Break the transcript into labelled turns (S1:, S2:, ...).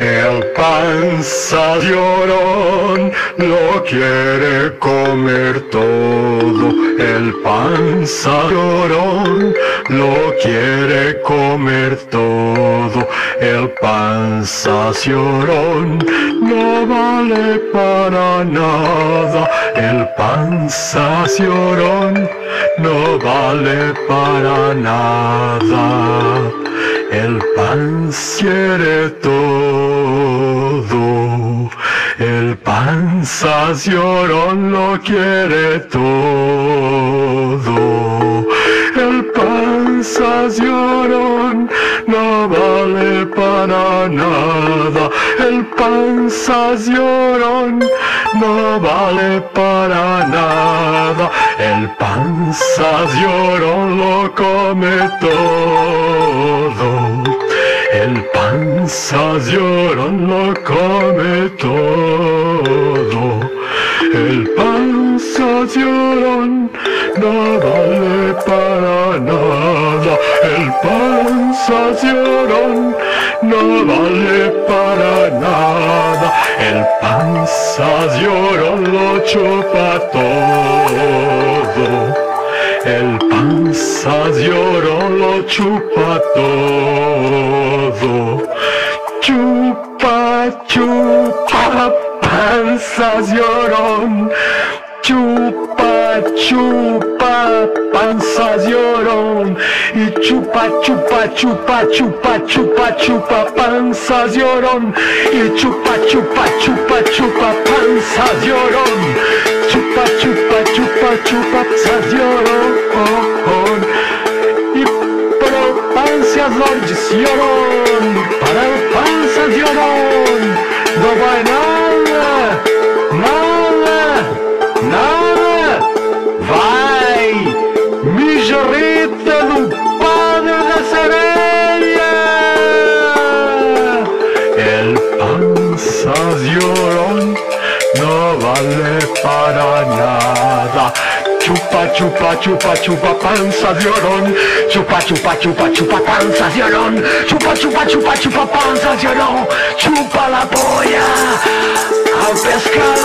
S1: El panza llorón lo quiere comer todo. El panza llorón lo quiere comer todo. El panza llorón no vale para nada. El panza llorón no vale para nada. El pan quiere todo. Panza llorón lo quiere todo. El panza llorón no vale para nada. El panza llorón no vale para nada. El panza llorón lo come todo. El panza llorón lo come todo. Llorón no vale para nada. El panza llorón no vale para nada. El panza llorón lo chupa todo. El panza llorón lo chupa todo. Chupa, chupa, panza llorón. Chupa, chupa, panza llorón. Y chupa, chupa, chupa, chupa, chupa, chupa, panza. Y chupa, chupa, chupa, chupa, panza. Chupa, chupa, chupa, chupa, panza llorón. Y pro panza llorón. Para el panza llorón. No va nada, Mijarrita do Padre da Sereia! El panza llorón no vale para nada. Chupa, chupa, chupa, chupa, panza llorón. Chupa, chupa, chupa, chupa, panza llorón. Chupa, chupa, chupa, chupa, panza llorón. Chupa la polla. Al pescado